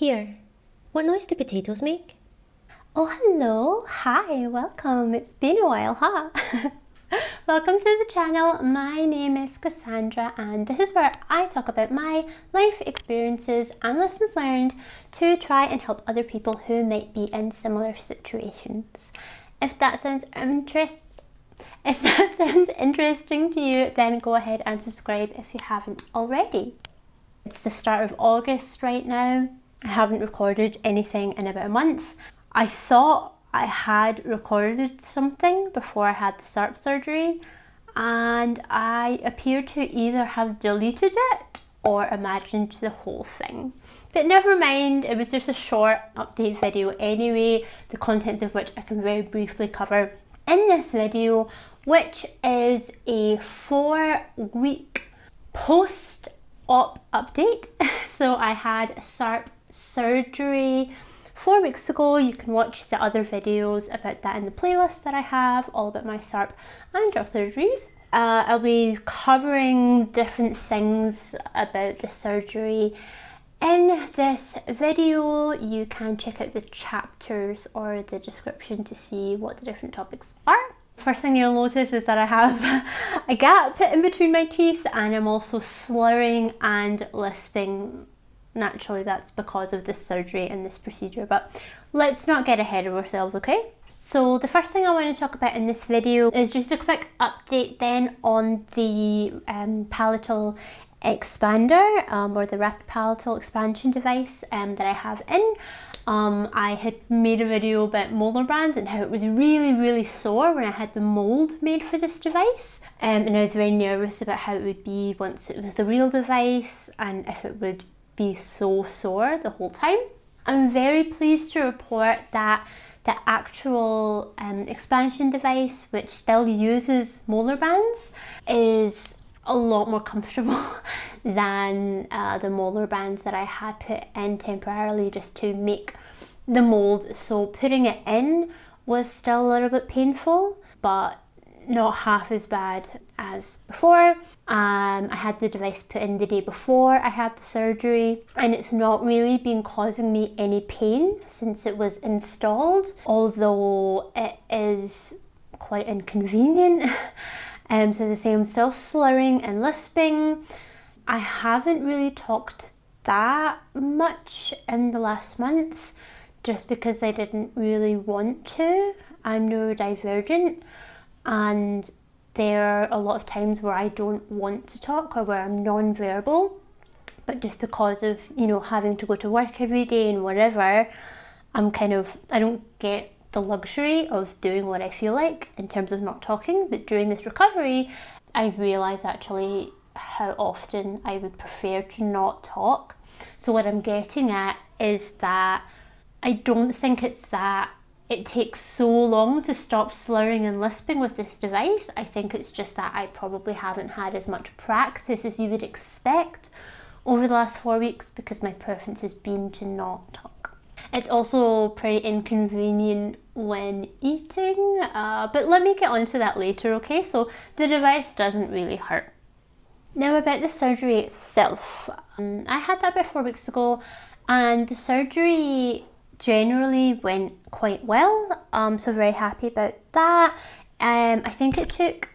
Here, what noise do potatoes make? Oh, hello. Hi, welcome. It's been a while, huh? welcome to the channel. My name is Cassandra and this is where I talk about my life experiences and lessons learned to try and help other people who might be in similar situations. If that sounds interesting, if that sounds interesting to you, then go ahead and subscribe if you haven't already. It's the start of August right now. I haven't recorded anything in about a month. I thought I had recorded something before I had the SARP surgery and I appear to either have deleted it or imagined the whole thing. But never mind, it was just a short update video anyway, the contents of which I can very briefly cover in this video, which is a four week post op update. So I had a SARP surgery four weeks ago. You can watch the other videos about that in the playlist that I have, all about my SARP and jaw surgeries. Uh, I'll be covering different things about the surgery. In this video, you can check out the chapters or the description to see what the different topics are. First thing you'll notice is that I have a gap in between my teeth and I'm also slurring and lisping. Naturally that's because of this surgery and this procedure but let's not get ahead of ourselves okay? So the first thing I want to talk about in this video is just a quick update then on the um, palatal expander um, or the rapid palatal expansion device um, that I have in. Um, I had made a video about molar bands and how it was really, really sore when I had the mold made for this device. Um, and I was very nervous about how it would be once it was the real device and if it would be so sore the whole time. I'm very pleased to report that the actual um, expansion device, which still uses molar bands, is a lot more comfortable than uh, the molar bands that I had put in temporarily just to make the mold. So putting it in was still a little bit painful, but not half as bad as before. Um, I had the device put in the day before I had the surgery and it's not really been causing me any pain since it was installed, although it is quite inconvenient. Um, so as I say, I'm still slurring and lisping. I haven't really talked that much in the last month just because I didn't really want to. I'm neurodivergent and there are a lot of times where I don't want to talk or where I'm non-verbal but just because of you know having to go to work every day and whatever I'm kind of I don't get the luxury of doing what I feel like in terms of not talking. But during this recovery, I've realised actually how often I would prefer to not talk. So, what I'm getting at is that I don't think it's that it takes so long to stop slurring and lisping with this device. I think it's just that I probably haven't had as much practice as you would expect over the last four weeks because my preference has been to not talk. It's also pretty inconvenient when eating, uh, but let me get onto that later, okay? So the device doesn't really hurt. Now about the surgery itself. Um, I had that about four weeks ago and the surgery generally went quite well. Um, so very happy about that. Um, I think it took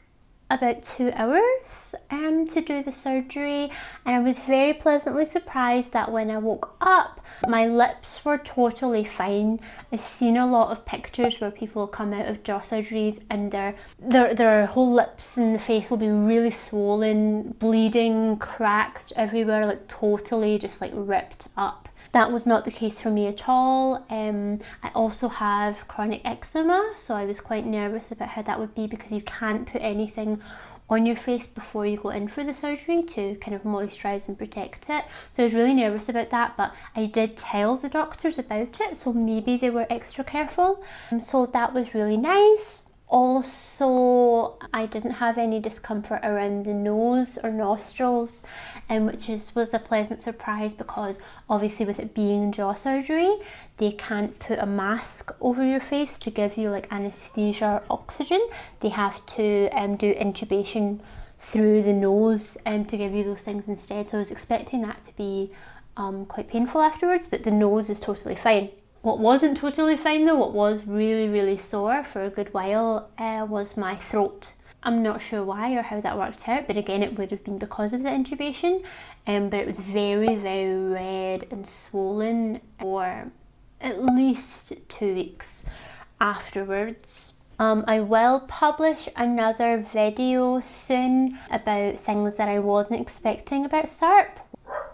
about two hours um, to do the surgery and I was very pleasantly surprised that when I woke up my lips were totally fine. I've seen a lot of pictures where people come out of jaw surgeries and their, their, their whole lips and the face will be really swollen, bleeding, cracked everywhere, like totally just like ripped up. That was not the case for me at all. Um, I also have chronic eczema, so I was quite nervous about how that would be because you can't put anything on your face before you go in for the surgery to kind of moisturize and protect it. So I was really nervous about that, but I did tell the doctors about it, so maybe they were extra careful. Um, so that was really nice. Also, I didn't have any discomfort around the nose or nostrils, um, which is, was a pleasant surprise because obviously with it being jaw surgery, they can't put a mask over your face to give you like anesthesia or oxygen. They have to um, do intubation through the nose um, to give you those things instead. So I was expecting that to be um, quite painful afterwards, but the nose is totally fine. What wasn't totally fine though, what was really, really sore for a good while, uh, was my throat. I'm not sure why or how that worked out, but again, it would have been because of the intubation. Um, but it was very, very red and swollen for at least two weeks afterwards. Um, I will publish another video soon about things that I wasn't expecting about SERP,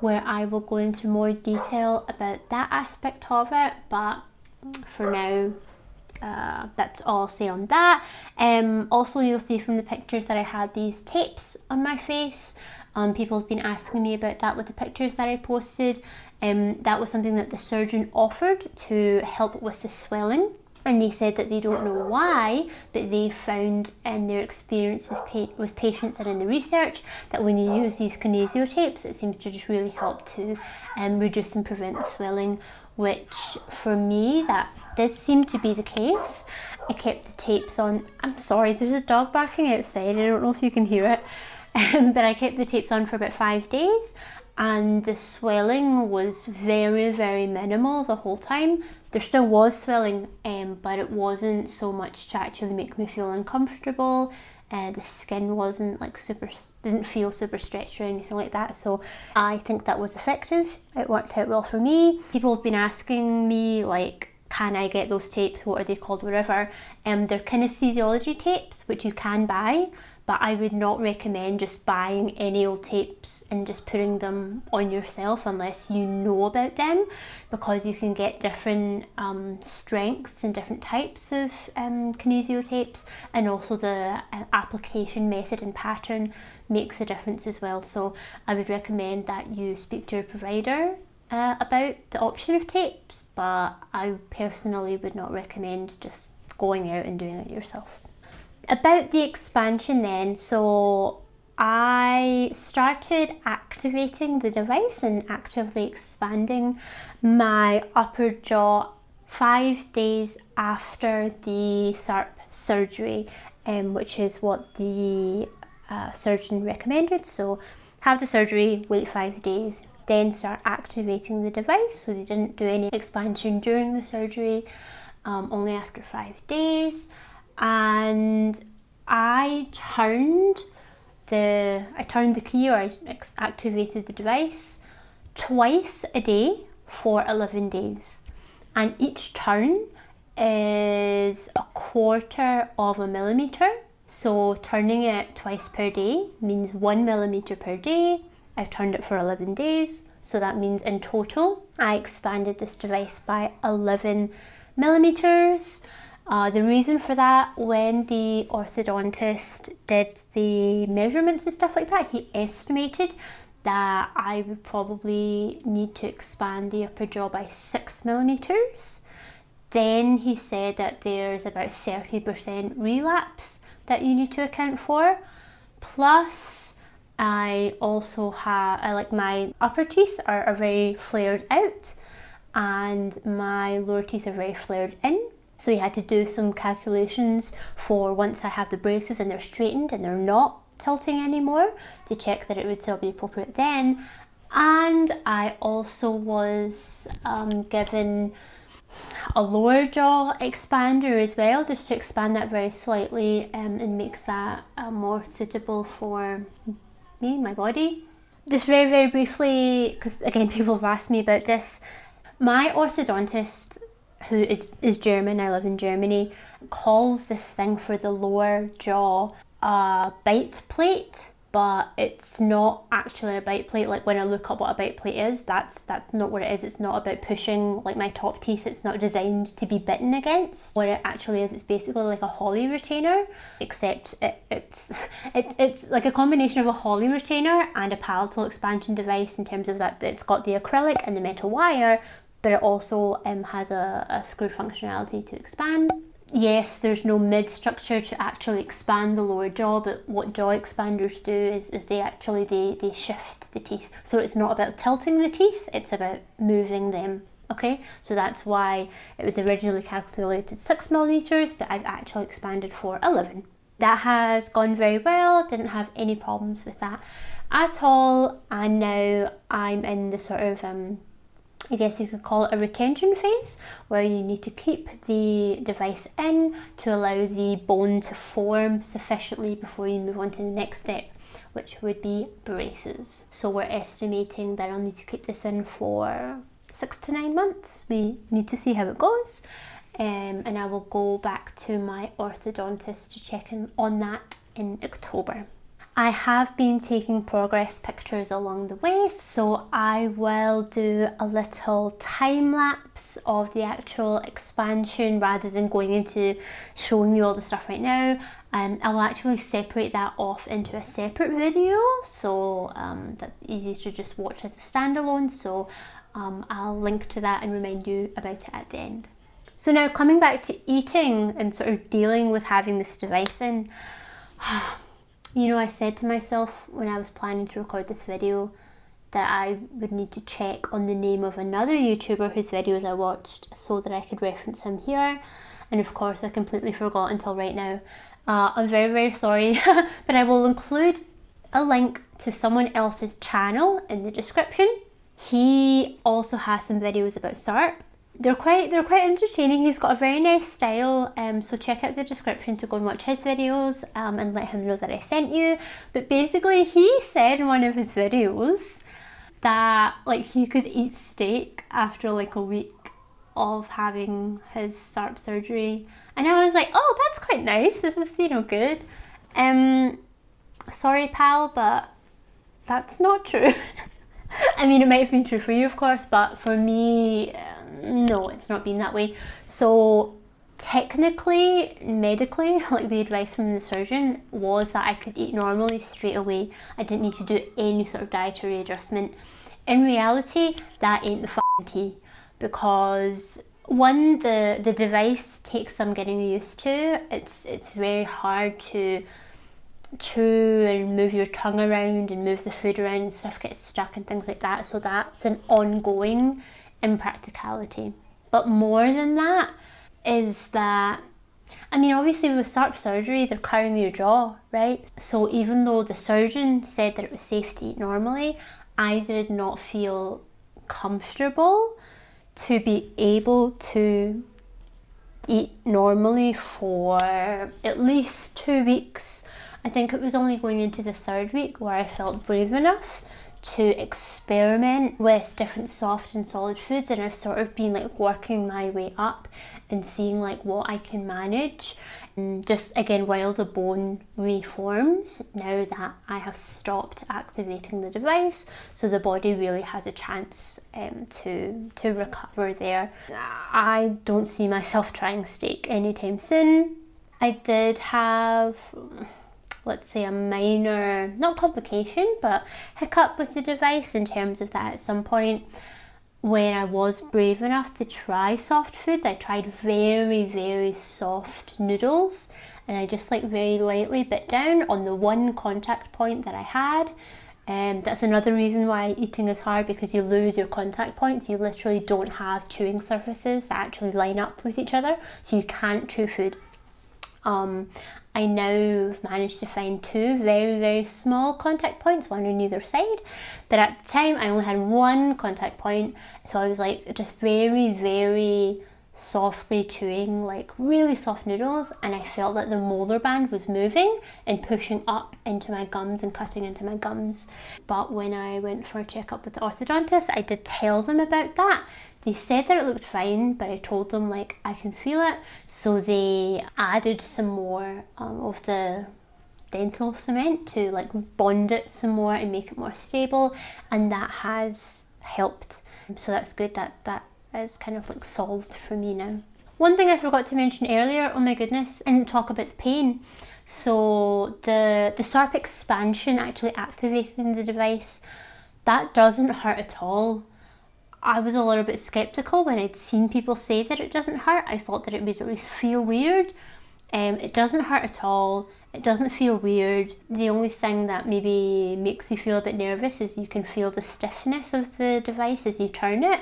where I will go into more detail about that aspect of it, but for now, uh, that's all I'll say on that. Um, also, you'll see from the pictures that I had these tapes on my face. Um, people have been asking me about that with the pictures that I posted. Um, that was something that the surgeon offered to help with the swelling. And they said that they don't know why, but they found in their experience with, pa with patients and in the research that when you use these kinesio tapes, it seems to just really help to um, reduce and prevent the swelling which for me that did seem to be the case. I kept the tapes on. I'm sorry, there's a dog barking outside. I don't know if you can hear it. Um, but I kept the tapes on for about five days and the swelling was very, very minimal the whole time. There still was swelling, um, but it wasn't so much to actually make me feel uncomfortable. Uh, the skin wasn't like super, didn't feel super stretchy or anything like that. So I think that was effective. It worked out well for me. People have been asking me like, can I get those tapes? What are they called? Whatever. Um, they're kinesiology tapes, which you can buy but I would not recommend just buying any old tapes and just putting them on yourself unless you know about them because you can get different um, strengths and different types of um, kinesio tapes and also the uh, application method and pattern makes a difference as well. So I would recommend that you speak to your provider uh, about the option of tapes but I personally would not recommend just going out and doing it yourself about the expansion then, so I started activating the device and actively expanding my upper jaw five days after the SARP surgery, um, which is what the uh, surgeon recommended. So have the surgery, wait five days, then start activating the device. So they didn't do any expansion during the surgery, um, only after five days and I turned the I turned the key or I activated the device twice a day for 11 days. And each turn is a quarter of a millimeter. So turning it twice per day means one millimeter per day. I've turned it for 11 days. So that means in total I expanded this device by 11 millimeters uh, the reason for that, when the orthodontist did the measurements and stuff like that, he estimated that I would probably need to expand the upper jaw by six millimeters. Then he said that there's about 30% relapse that you need to account for. Plus, I also have, I like my upper teeth are, are very flared out and my lower teeth are very flared in. So you had to do some calculations for once I have the braces and they're straightened and they're not tilting anymore to check that it would still be appropriate then. And I also was um, given a lower jaw expander as well, just to expand that very slightly um, and make that uh, more suitable for me, my body. Just very, very briefly, because again, people have asked me about this. My orthodontist who is, is German, I live in Germany, calls this thing for the lower jaw a bite plate, but it's not actually a bite plate. Like when I look up what a bite plate is, that's that's not what it is. It's not about pushing like my top teeth. It's not designed to be bitten against. What it actually is, it's basically like a Hawley retainer, except it, it's it, it's like a combination of a Hawley retainer and a palatal expansion device in terms of that it's got the acrylic and the metal wire, but it also um, has a, a screw functionality to expand. Yes, there's no mid structure to actually expand the lower jaw, but what jaw expanders do is, is they actually they, they shift the teeth. So it's not about tilting the teeth, it's about moving them. Okay, so that's why it was originally calculated six millimeters, but I've actually expanded for 11. That has gone very well, didn't have any problems with that. at all and now I'm in the sort of um, I guess you could call it a retention phase where you need to keep the device in to allow the bone to form sufficiently before you move on to the next step which would be braces. So we're estimating that I'll need to keep this in for six to nine months. We need to see how it goes um, and I will go back to my orthodontist to check in on that in October. I have been taking progress pictures along the way, so I will do a little time lapse of the actual expansion rather than going into showing you all the stuff right now. Um, I will actually separate that off into a separate video, so um, that's easy to just watch as a standalone. So um, I'll link to that and remind you about it at the end. So now coming back to eating and sort of dealing with having this device in. You know, I said to myself when I was planning to record this video that I would need to check on the name of another YouTuber whose videos I watched so that I could reference him here. And of course, I completely forgot until right now. Uh, I'm very, very sorry, but I will include a link to someone else's channel in the description. He also has some videos about SARP they're quite they're quite entertaining. He's got a very nice style, um, so check out the description to go and watch his videos um, and let him know that I sent you. But basically, he said in one of his videos that like he could eat steak after like a week of having his SARP surgery, and I was like, oh, that's quite nice. This is you know good. Um, sorry, pal, but that's not true. I mean, it might have been true for you, of course, but for me, um, no, it's not been that way. So, technically, medically, like the advice from the surgeon was that I could eat normally straight away. I didn't need to do any sort of dietary adjustment. In reality, that ain't the fucking tea because one, the the device takes some getting used to. It's it's very hard to chew and move your tongue around and move the food around stuff gets stuck and things like that. So that's an ongoing impracticality. But more than that is that I mean, obviously, with SARP surgery, they're covering your jaw, right? So, even though the surgeon said that it was safe to eat normally, I did not feel comfortable to be able to eat normally for at least two weeks I think it was only going into the third week where I felt brave enough to experiment with different soft and solid foods and I've sort of been like working my way up and seeing like what I can manage. And just again while the bone reforms now that I have stopped activating the device so the body really has a chance um, to to recover there. I don't see myself trying steak anytime soon. I did have let's say a minor, not complication, but hiccup with the device in terms of that at some point when I was brave enough to try soft foods, I tried very, very soft noodles and I just like very lightly bit down on the one contact point that I had. And um, that's another reason why eating is hard because you lose your contact points. You literally don't have chewing surfaces that actually line up with each other, so you can't chew food. Um, I now have managed to find two very, very small contact points, one on either side. But at the time, I only had one contact point, so I was like just very, very softly chewing like really soft noodles and I felt that the molar band was moving and pushing up into my gums and cutting into my gums. But when I went for a checkup with the orthodontist, I did tell them about that. They said that it looked fine, but I told them like I can feel it. So they added some more um, of the dental cement to like bond it some more and make it more stable and that has helped. So that's good that that is kind of like solved for me now. One thing I forgot to mention earlier, oh my goodness, I didn't talk about the pain. So the, the SARP expansion actually activating the device, that doesn't hurt at all. I was a little bit skeptical when I'd seen people say that it doesn't hurt. I thought that it would at least feel weird. Um, it doesn't hurt at all. It doesn't feel weird. The only thing that maybe makes you feel a bit nervous is you can feel the stiffness of the device as you turn it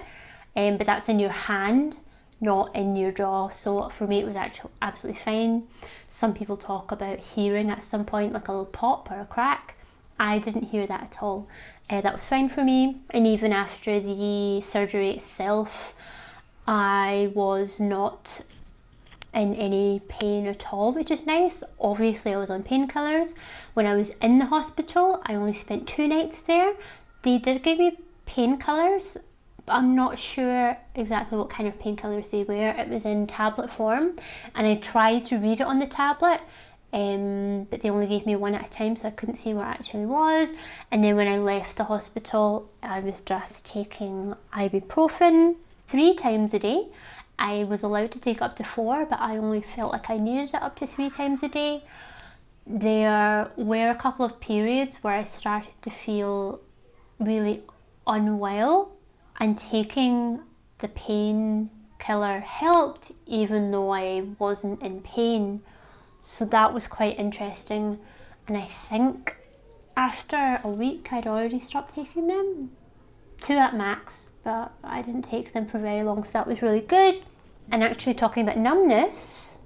um, but that's in your hand, not in your jaw. So for me, it was actually absolutely fine. Some people talk about hearing at some point, like a little pop or a crack. I didn't hear that at all. Uh, that was fine for me. And even after the surgery itself, I was not in any pain at all, which is nice. Obviously, I was on painkillers. When I was in the hospital, I only spent two nights there. They did give me painkillers, but I'm not sure exactly what kind of painkillers they were. It was in tablet form, and I tried to read it on the tablet. Um, but they only gave me one at a time, so I couldn't see what actually was. And then when I left the hospital, I was just taking ibuprofen three times a day I was allowed to take up to four, but I only felt like I needed it up to three times a day. There were a couple of periods where I started to feel really unwell, and taking the painkiller helped even though I wasn't in pain. So that was quite interesting. And I think after a week, I'd already stopped taking them. Two at max, but I didn't take them for very long, so that was really good and actually talking about numbness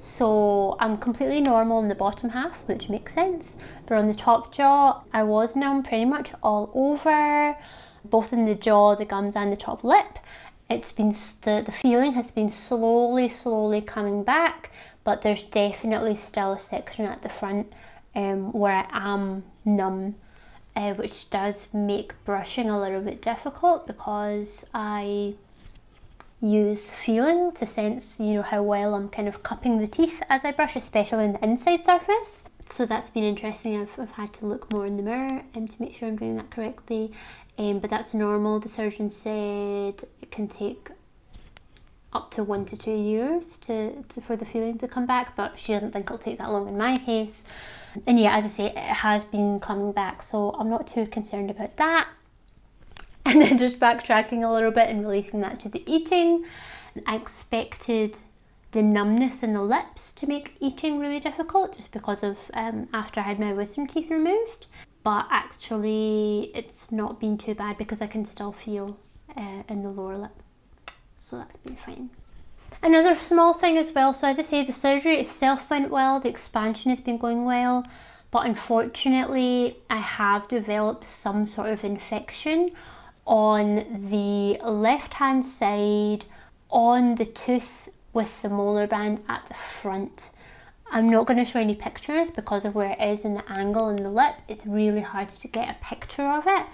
so I'm completely normal in the bottom half which makes sense but on the top jaw I was numb pretty much all over both in the jaw the gums and the top lip it's been the, the feeling has been slowly slowly coming back but there's definitely still a section at the front um, where I am numb uh, which does make brushing a little bit difficult because I use feeling to sense, you know, how well I'm kind of cupping the teeth as I brush, especially in the inside surface. So that's been interesting. I've, I've had to look more in the mirror um, to make sure I'm doing that correctly. Um, but that's normal. The surgeon said it can take up to one to two years to, to, for the feeling to come back, but she doesn't think it'll take that long in my case. And yeah, as I say, it has been coming back, so I'm not too concerned about that and then just backtracking a little bit and relating that to the eating. I expected the numbness in the lips to make eating really difficult just because of um, after I had my wisdom teeth removed. But actually, it's not been too bad because I can still feel uh, in the lower lip. So that's been fine. Another small thing as well, so as I say, the surgery itself went well, the expansion has been going well, but unfortunately, I have developed some sort of infection on the left hand side on the tooth with the molar band at the front. I'm not going to show any pictures because of where it is in the angle in the lip. It's really hard to get a picture of it,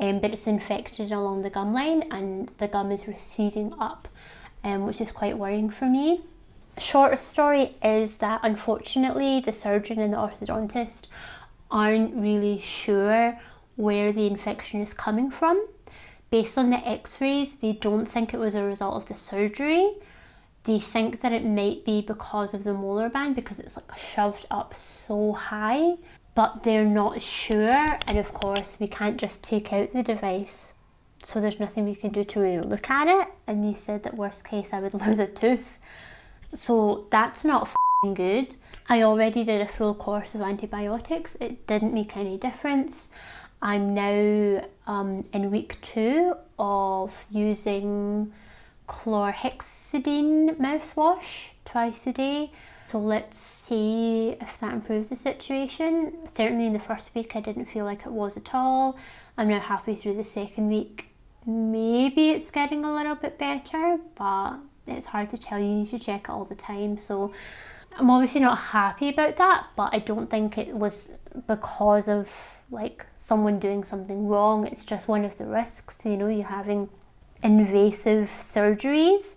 um, but it's infected along the gum line and the gum is receding up, um, which is quite worrying for me. Short story is that unfortunately the surgeon and the orthodontist aren't really sure where the infection is coming from based on the x-rays, they don't think it was a result of the surgery. They think that it might be because of the molar band because it's like shoved up so high, but they're not sure. And of course, we can't just take out the device. So there's nothing we can do to really look at it. And they said that worst case, I would lose a tooth. So that's not good. I already did a full course of antibiotics. It didn't make any difference. I'm now um, in week two of using chlorhexidine mouthwash twice a day. So let's see if that improves the situation. Certainly in the first week I didn't feel like it was at all. I'm now halfway through the second week. Maybe it's getting a little bit better, but it's hard to tell. You need to check it all the time. So I'm obviously not happy about that, but I don't think it was because of like someone doing something wrong. It's just one of the risks, you know, you're having invasive surgeries,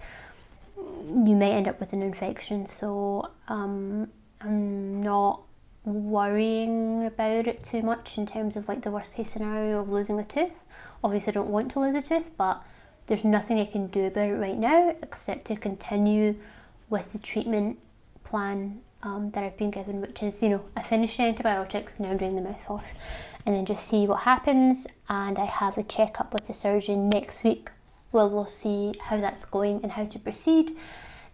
you may end up with an infection. So um, I'm not worrying about it too much in terms of like the worst case scenario of losing a tooth. Obviously, I don't want to lose a tooth, but there's nothing I can do about it right now except to continue with the treatment plan um, that I've been given, which is, you know, I finished the antibiotics, now I'm doing the mouthwash, and then just see what happens. And I have a checkup with the surgeon next week. Well, we'll see how that's going and how to proceed.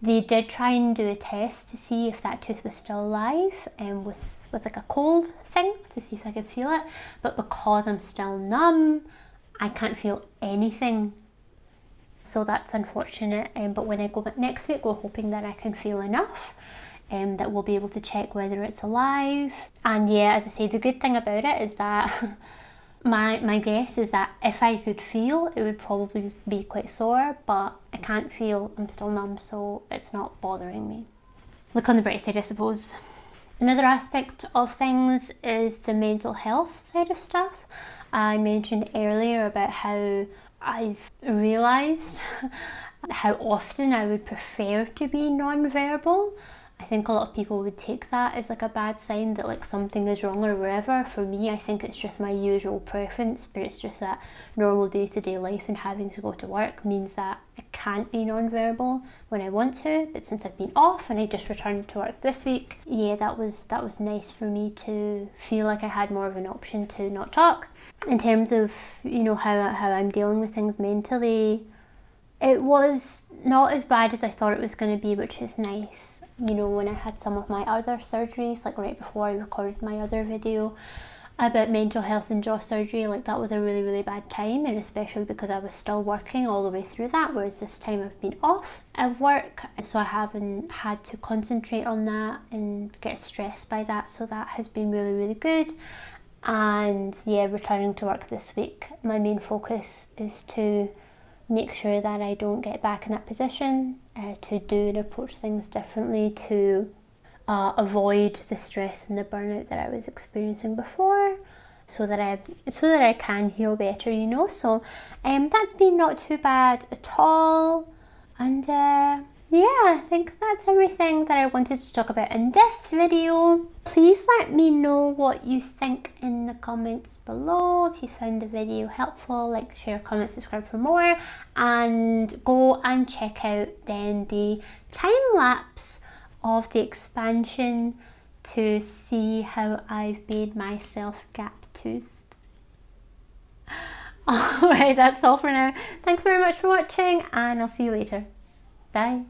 They did try and do a test to see if that tooth was still alive and um, with, with like a cold thing to see if I could feel it. But because I'm still numb, I can't feel anything. So that's unfortunate. Um, but when I go back next week, we're hoping that I can feel enough um, that we'll be able to check whether it's alive. And yeah, as I say, the good thing about it is that my my guess is that if I could feel, it would probably be quite sore, but I can't feel. I'm still numb, so it's not bothering me. Look on the bright side, I suppose. Another aspect of things is the mental health side of stuff. I mentioned earlier about how I've realised how often I would prefer to be non-verbal I think a lot of people would take that as like a bad sign that like something is wrong or whatever. For me, I think it's just my usual preference, but it's just that normal day to day life and having to go to work means that I can't be non-verbal when I want to. But since I've been off and I just returned to work this week, yeah, that was that was nice for me to feel like I had more of an option to not talk. In terms of you know how how I'm dealing with things mentally, it was not as bad as I thought it was going to be, which is nice you know, when I had some of my other surgeries, like right before I recorded my other video about mental health and jaw surgery, like that was a really, really bad time, and especially because I was still working all the way through that, whereas this time I've been off at work, so I haven't had to concentrate on that and get stressed by that, so that has been really, really good. And yeah, returning to work this week, my main focus is to make sure that I don't get back in that position, uh, to do and approach things differently, to uh, avoid the stress and the burnout that I was experiencing before, so that I so that I can heal better, you know. So um, that's been not too bad at all, and uh, yeah, I think that's everything that I wanted to talk about in this video. Please let me know what you think in the comments below. If you found the video helpful, like, share, comment, subscribe for more. And go and check out then the time lapse of the expansion to see how I've made myself gap toothed. Alright, that's all for now. Thanks very much for watching and I'll see you later. Bye.